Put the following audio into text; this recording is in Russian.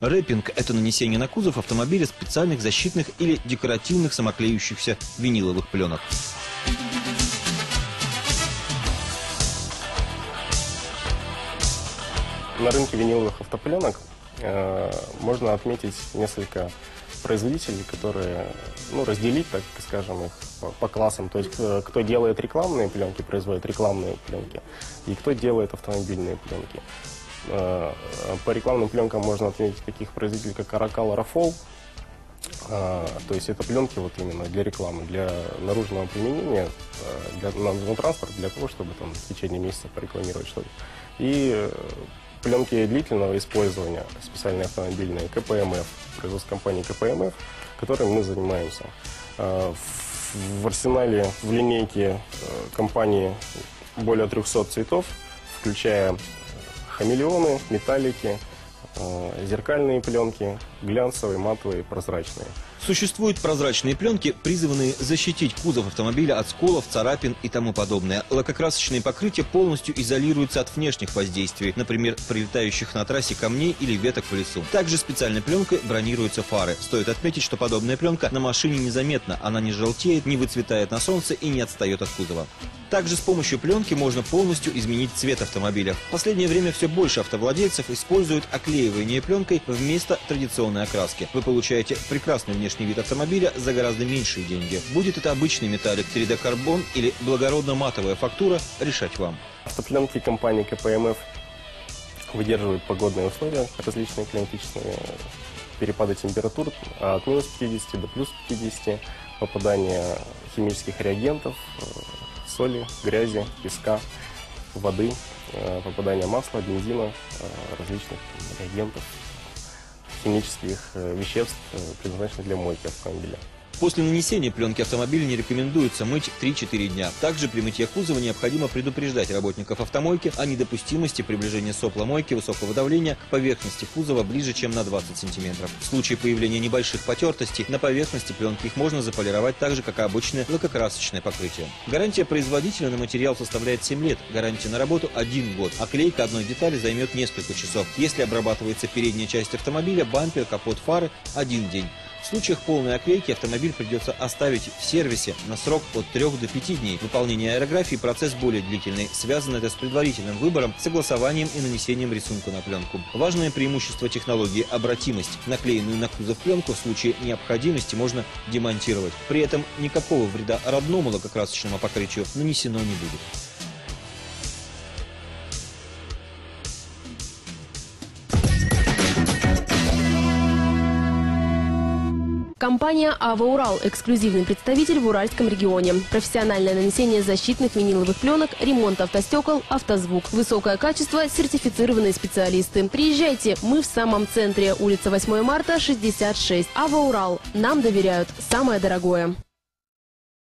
Рэппинг – это нанесение на кузов автомобиля специальных защитных или декоративных самоклеющихся виниловых пленок. На рынке виниловых автопленок э, можно отметить несколько производителей, которые, ну, разделить, так скажем, их по, по классам. То есть, э, кто делает рекламные пленки, производит рекламные пленки, и кто делает автомобильные пленки. Э, по рекламным пленкам можно отметить таких производителей, как Aracal, Rafol. Э, то есть это пленки вот именно для рекламы, для наружного применения, э, для, на, на транспорт, для того, чтобы там в течение месяца порекламировать что-то. И пленки длительного использования, специальные автомобильные, КПМФ, производство компании КПМФ, которым мы занимаемся. В арсенале, в линейке компании более 300 цветов, включая хамелеоны, металлики, э, зеркальные пленки, глянцевые, матовые, прозрачные. Существуют прозрачные пленки, призванные защитить кузов автомобиля от сколов, царапин и тому подобное. Лакокрасочные покрытия полностью изолируются от внешних воздействий, например, прилетающих на трассе камней или веток в лесу. Также специальной пленкой бронируются фары. Стоит отметить, что подобная пленка на машине незаметна. Она не желтеет, не выцветает на солнце и не отстает от кузова. Также с помощью пленки можно полностью изменить цвет автомобиля. В последнее время все больше автовладельцев используют оклеивание пленкой вместо традиционной окраски. Вы получаете прекрасный внешний вид автомобиля за гораздо меньшие деньги. Будет это обычный металлик 3D карбон или благородно-матовая фактура, решать вам. Автопленки компании КПМФ выдерживают погодные условия, различные климатические перепады температур от минус 50 до плюс 50, попадание химических реагентов, э, соли, грязи, песка, воды, э, попадание масла, бензина, э, различных реагентов, химических э, веществ, э, предназначенных для мойки автомобиля. После нанесения пленки автомобиля не рекомендуется мыть 3-4 дня. Также при мытье кузова необходимо предупреждать работников автомойки о недопустимости приближения сопла мойки высокого давления к поверхности кузова ближе, чем на 20 сантиметров. В случае появления небольших потертостей на поверхности пленки их можно заполировать так же, как и обычное лакокрасочное покрытие. Гарантия производителя на материал составляет 7 лет, гарантия на работу 1 год. А клейка одной детали займет несколько часов. Если обрабатывается передняя часть автомобиля, бампер, капот, фары – один день. В случаях полной оклейки автомобиль придется оставить в сервисе на срок от 3 до 5 дней. Выполнение аэрографии – процесс более длительный. Связано это с предварительным выбором, согласованием и нанесением рисунка на пленку. Важное преимущество технологии – обратимость. Наклеенную на кузов пленку в случае необходимости можно демонтировать. При этом никакого вреда родному лакокрасочному покрытию нанесено не будет. Компания «Ава Урал» – эксклюзивный представитель в Уральском регионе. Профессиональное нанесение защитных виниловых пленок, ремонт автостекол, автозвук. Высокое качество, сертифицированные специалисты. Приезжайте, мы в самом центре. Улица 8 марта, 66. «Ава Урал». Нам доверяют. Самое дорогое.